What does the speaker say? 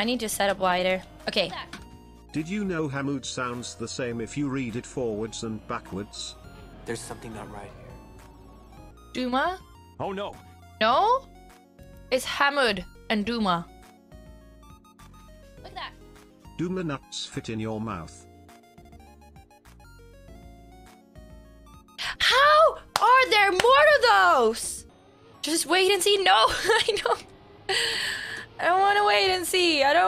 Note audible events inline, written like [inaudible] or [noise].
I need to set up wider. Okay. Did you know Hamoud sounds the same if you read it forwards and backwards? There's something not right here. Duma? Oh no. No? It's Hamud and Duma. Look at that. Do my nuts fit in your mouth? How are there more of those? Just wait and see. No, [laughs] I don't. I don't want to wait and see. I don't